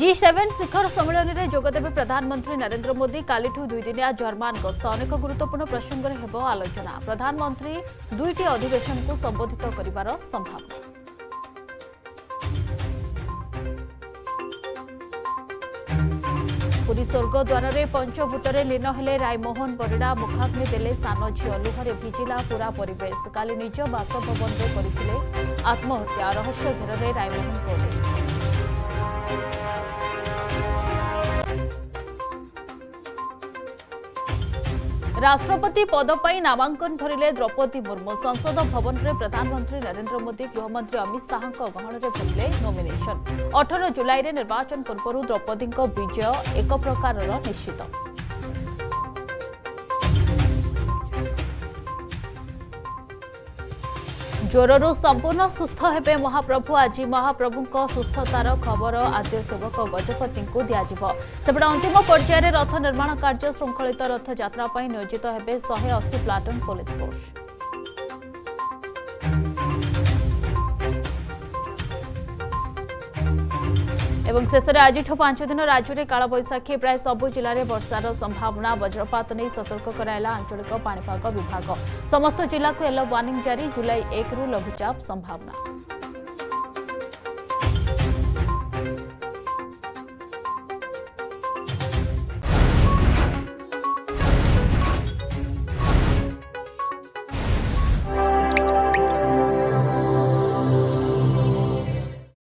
G seven শিখর সম্মিলনীতে যোগদেবে প্রধানমন্ত্রী নরেন্দ্র মোদী কালিঠু দুইদিনিয়া জর্মান গস্ত অনেক গুরুত্বপূর্ণ প্রসঙ্গে হব আলোচনা প্রধানমন্ত্রী দুইটি অধিবেশনকু সম্বোধিত করিবার সম্ভাবনা ପୁରୀ ସ୍ୱର୍ଗଦ୍ୱାରରେ ପଞ୍ଚଭୂତରେ ଲୀନ ହେଲେ ରାଇମୋହନ ପରିଡ଼ା ମୁଖାଗ୍ନି ଦେଲେ ସାନ ଝିଅ ଲୁହରେ ଭିଜିଲା ପୁରା ପରିବେଶ କାଲି ନିଜ ବାସଭବନରେ କରିଥିଲେ ଆତ୍ମହତ୍ୟା ରହସ୍ୟ ଘେରରେ ରାଇମୋହନ ପରିଡ଼ା राष्ट्रपति पद पर नामांकन भरले द्रौपदी मुर्मू संसद भवन में प्रधानमन्त्री नरेन्द्र मोदी गृहमंत्री अमित शाह गहन में भरले नोमिनेसन अठर में निर्वाचन पूर्व द्रौपदी विजय एक प्रकार निश्चित ଜ୍ୱରରୁ ସମ୍ପୂର୍ଣ୍ଣ ସୁସ୍ଥ ହେବେ ମହାପ୍ରଭୁ ଆଜି ମହାପ୍ରଭୁଙ୍କ ସୁସ୍ଥତାର ଖବର ଆଦ୍ୟ ସେବକ ଗଜପତିଙ୍କୁ ଦିଆଯିବ ସେପଟେ ଅନ୍ତିମ ପର୍ଯ୍ୟାୟରେ ରଥ ନିର୍ମାଣ କାର୍ଯ୍ୟ ଶୃଙ୍ଖଳିତ ରଥଯାତ୍ରା ପାଇଁ ନିୟୋଜିତ ହେବେ ଶହେ ଅଶୀ ପ୍ଲାଟୁନ୍ ପୁଲିସ ଫୋର୍ସ ए शेषले आजु पाँच दिन राज्यले कालवैशाखी प्रायः सब्जार वर्षार सम्भावना वजप सतर्क गराइला आञ्चिक पाप विभाग समस्त जिल्लाको येलो वार्णिङ जारी जुलाई एक लघुचाप सम्भावना